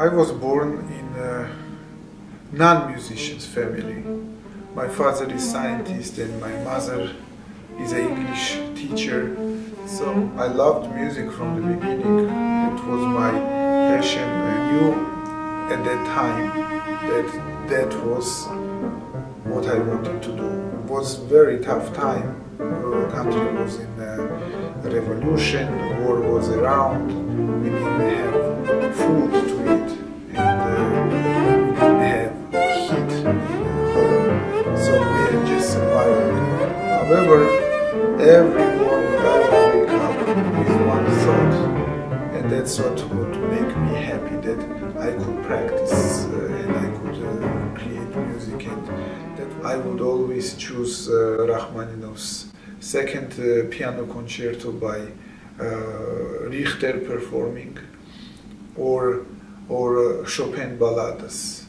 I was born in a non-musician's family. My father is scientist and my mother is an English teacher. So I loved music from the beginning. It was my passion. I knew at that time that that was what I wanted to do. It was very tough time. The country was in a revolution, war was around, we didn't have food and what would make me happy that I could practice uh, and I could uh, create music and that I would always choose uh, Rachmaninoff's second piano concerto by Richter performing or or Chopin ballads.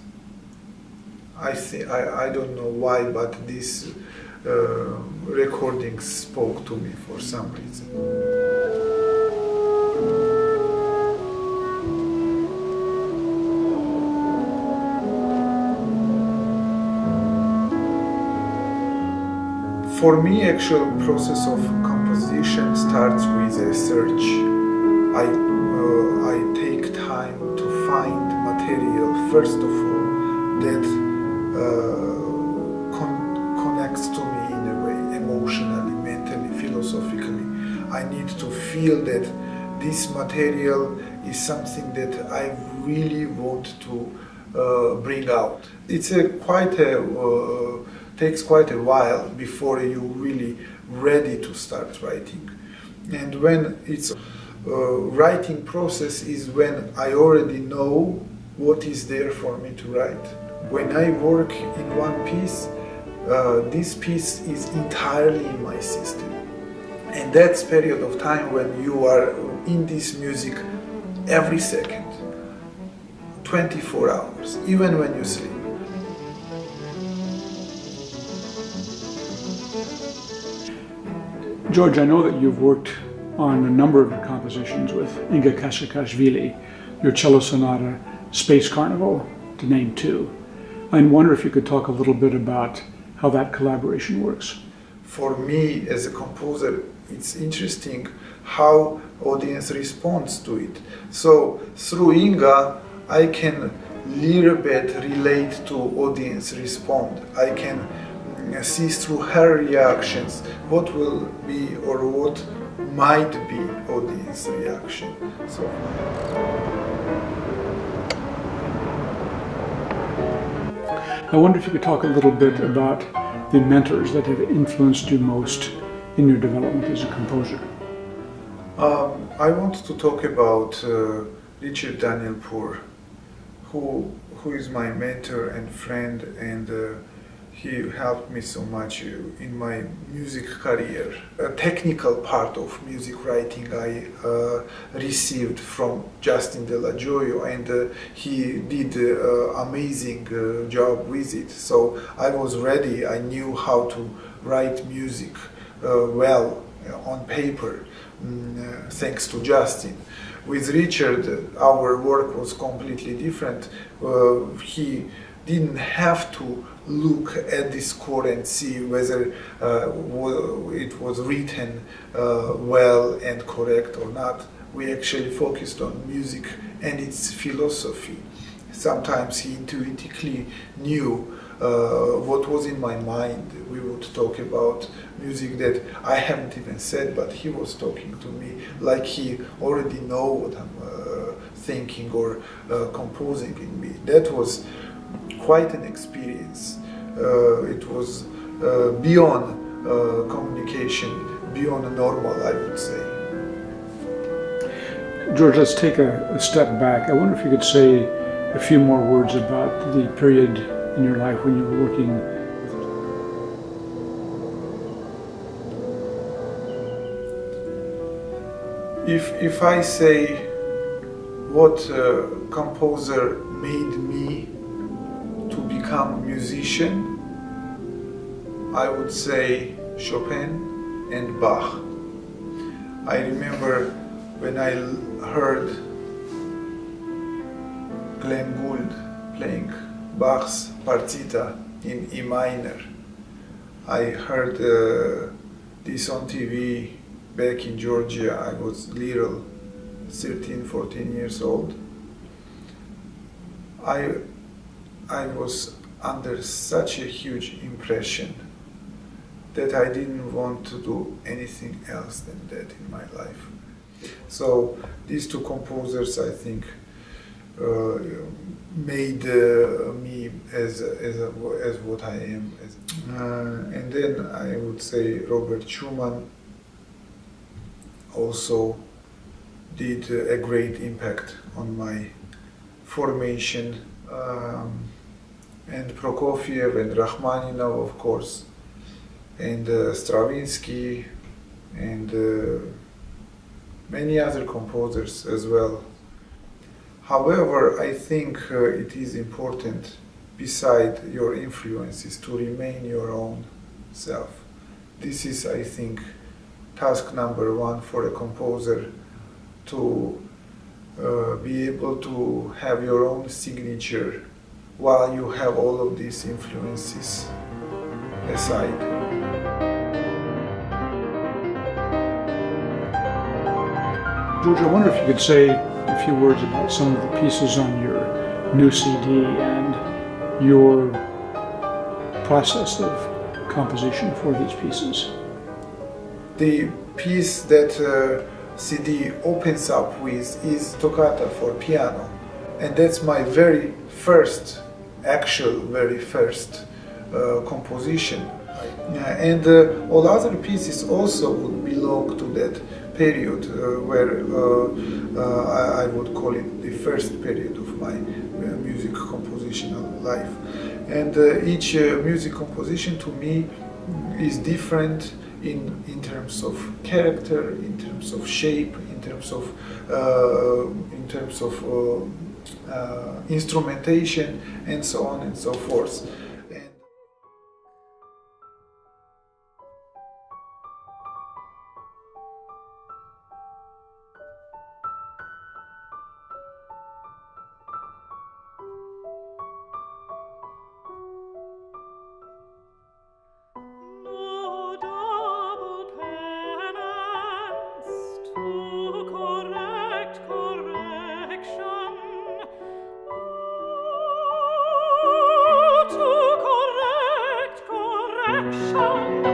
I think I, I don't know why, but these uh, spoke to me for some reason. For me, actual process of composition starts with a search. I, uh, I take time to find material, first of all, that uh, con- connects to me in a way, emotionally, mentally, philosophically. I need to feel that this material is something that I really want to uh, bring out. It's a quite a uh, takes quite a while before you're really ready to start writing. And when it's uh, writing process is when I already know what is there for me to write. When I work in one piece, uh, this piece is entirely in my system. And that's period of time when you are in this music every second, 24 hours, even when you sleep. George, I know that you've worked on a number of your compositions with Inga Kashakashvili, your cello sonata, Space Carnival, to name two. I wonder if you could talk a little bit about how that collaboration works. For me, as a composer, it's interesting how audience responds to it. So through Inga, I can little bit relate to audience respond. I can see through her reactions what will be or what might be audience reaction. So. I wonder if you could talk a little bit about the mentors that have influenced you most in your development as a composer. Um, I want to talk about uh, Richard Danielpour, who who is my mentor and friend and uh, he helped me so much in my music career. A technical part of music writing I uh, received from Justin De La Dello Joio and uh, he did an uh, amazing uh, job with it. So I was ready, I knew how to write music uh, well on paper mm, thanks to Justin. With Richard, our work was completely different. he didn't have to look at the score and see whether uh, it was written uh, well and correct or not. We actually focused on music and its philosophy. Sometimes he intuitively knew uh, what was in my mind. We would talk about music that I haven't even said, but he was talking to me like he already know what I'm uh, thinking or uh, composing in me. That was quite an experience. Uh, it was uh, beyond uh, communication, beyond normal, I would say. George, let's take a, a, step back. I wonder if you could say a few more words about the period in your life when you were working. If, if I say what uh, composer made me to become a musician, I would say Chopin and Bach. I remember when I heard Glenn Gould playing Bach's Partita in E minor. I heard uh, this on TV back in Georgia. I was little, 13, 14 years old. I, I was under such a huge impression that I didn't want to do anything else than that in my life. So these two composers, I think, uh, made uh, me as as as what I am. Uh, and then I would say Robert Schumann also did a great impact on my formation. Um, and Prokofiev and Rachmaninoff, of course, and uh, Stravinsky, and uh, many other composers as well. However, I think uh, it is important, beside your influences, to remain your own self. This is, I think, task number one for a composer to uh, be able to have your own signature while you have all of these influences aside. George, I wonder if you could say a few words about some of the pieces on your new CD and your process of composition for these pieces. The piece that uh, CD opens up with is Toccata for piano, and that's my very first, actual very first uh, composition. Uh, and uh, all other pieces also would belong to that period uh, where uh, I, I, would call it the first period of my music compositional life. And each music composition to me is different in, in terms of character, in terms of shape, in terms of, in terms of Uh, instrumentation and so on and so forth. Action